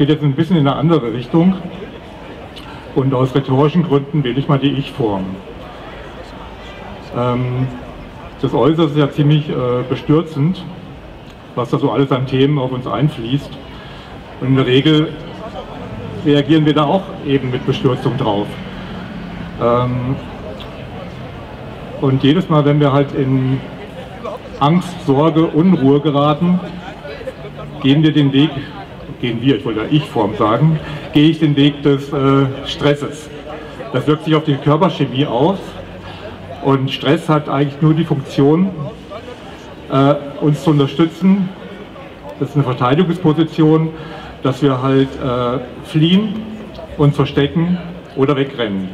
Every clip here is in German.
geht jetzt ein bisschen in eine andere Richtung. Und aus rhetorischen Gründen wähle ich mal die Ich-Form. Ähm, das Äußere ist ja ziemlich äh, bestürzend, was da so alles an Themen auf uns einfließt. Und in der Regel reagieren wir da auch eben mit Bestürzung drauf. Ähm, und jedes Mal, wenn wir halt in Angst, Sorge, Unruhe geraten, gehen wir den Weg, gehen wir, ich wollte ja Ich-Form sagen, gehe ich den Weg des äh, Stresses. Das wirkt sich auf die Körperchemie aus und Stress hat eigentlich nur die Funktion, äh, uns zu unterstützen. Das ist eine Verteidigungsposition, dass wir halt äh, fliehen, uns verstecken oder wegrennen.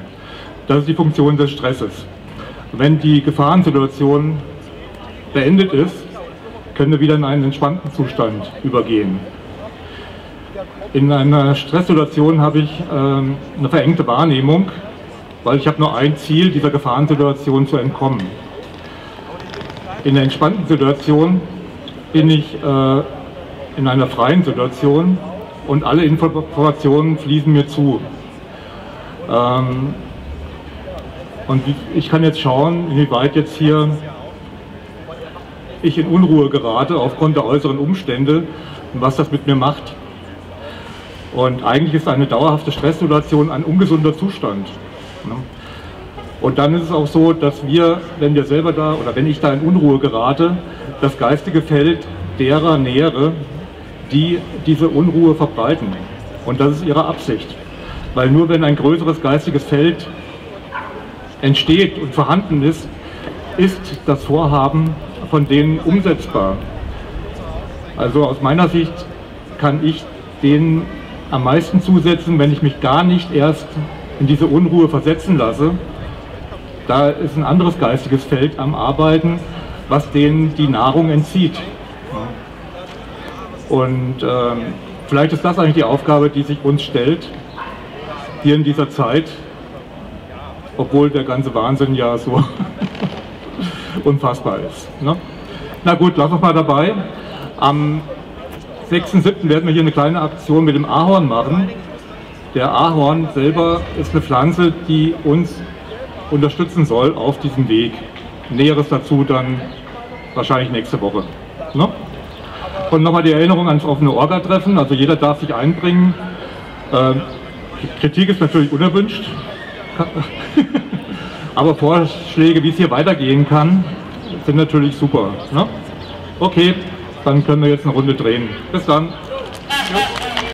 Das ist die Funktion des Stresses. Wenn die Gefahrensituation beendet ist, können wir wieder in einen entspannten Zustand übergehen. In einer Stresssituation habe ich ähm, eine verengte Wahrnehmung, weil ich habe nur ein Ziel, dieser Gefahrensituation zu entkommen. In der entspannten Situation bin ich äh, in einer freien Situation und alle Informationen fließen mir zu. Ähm, und ich kann jetzt schauen, inwieweit jetzt hier ich in Unruhe gerate aufgrund der äußeren Umstände und was das mit mir macht. Und eigentlich ist eine dauerhafte Stresssituation ein ungesunder Zustand. Und dann ist es auch so, dass wir, wenn wir selber da oder wenn ich da in Unruhe gerate, das geistige Feld derer nähere, die diese Unruhe verbreiten. Und das ist ihre Absicht. Weil nur wenn ein größeres geistiges Feld entsteht und vorhanden ist, ist das Vorhaben von denen umsetzbar. Also aus meiner Sicht kann ich denen am meisten zusetzen, wenn ich mich gar nicht erst in diese Unruhe versetzen lasse. Da ist ein anderes geistiges Feld am Arbeiten, was denen die Nahrung entzieht. Und ähm, vielleicht ist das eigentlich die Aufgabe, die sich uns stellt, hier in dieser Zeit, obwohl der ganze Wahnsinn ja so unfassbar ist. Ne? Na gut, lass uns mal dabei. Am 6.7. werden wir hier eine kleine Aktion mit dem Ahorn machen. Der Ahorn selber ist eine Pflanze, die uns unterstützen soll auf diesem Weg. Näheres dazu dann wahrscheinlich nächste Woche. Ne? Und nochmal die Erinnerung ans offene Orga-Treffen. Also jeder darf sich einbringen. Ähm, Kritik ist natürlich unerwünscht. Aber Vorschläge, wie es hier weitergehen kann, sind natürlich super. Ne? Okay, dann können wir jetzt eine Runde drehen. Bis dann. Jo.